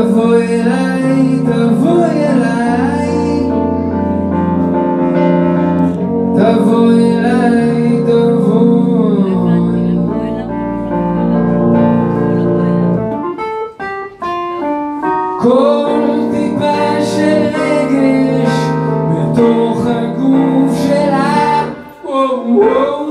תבואי אליי, תבואי אליי. תבואי אליי, תבואי. כל טיפה של רגש בתוך הגוף שלה. וואו וואו